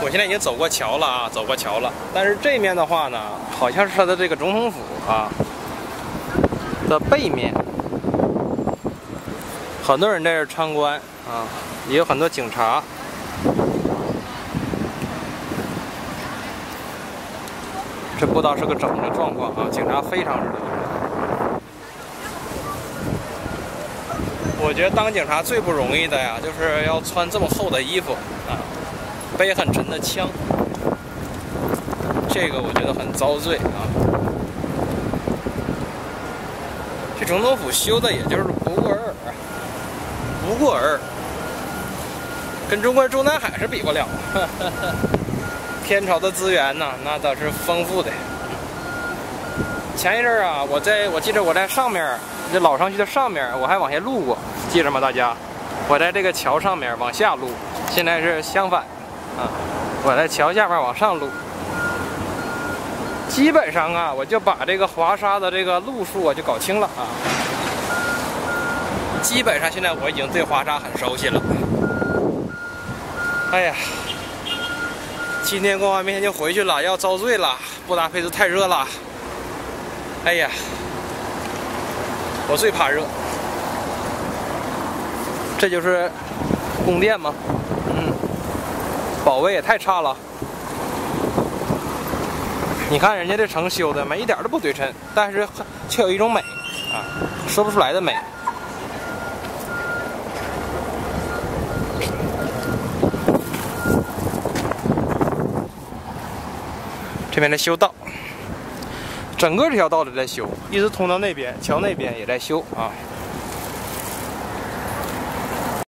我现在已经走过桥了啊，走过桥了。但是这面的话呢，好像是它的这个总统府啊的背面，很多人在这参观啊，也有很多警察。这不知道是个怎么的状况啊，警察非常之多。我觉得当警察最不容易的呀，就是要穿这么厚的衣服啊，背很沉的枪，这个我觉得很遭罪啊。这总统府修的也就是不过尔尔，不过尔，跟中国中南海是比不了。天朝的资源呢，那倒是丰富的。前一阵啊，我在我记得我在上面，这老城区的上面，我还往下录过，记着吗？大家，我在这个桥上面往下录，现在是相反，啊，我在桥下面往上录。基本上啊，我就把这个华沙的这个路数我就搞清了啊。基本上现在我已经对华沙很熟悉了。哎呀。今天逛完，明天就回去了，要遭罪了。布达佩斯太热了，哎呀，我最怕热。这就是宫殿吗？保卫也太差了。你看人家这城修的，没一点都不对称，但是却有一种美啊，说不出来的美。这边在修道，整个这条道都在修，一直通到那边，桥那边也在修啊。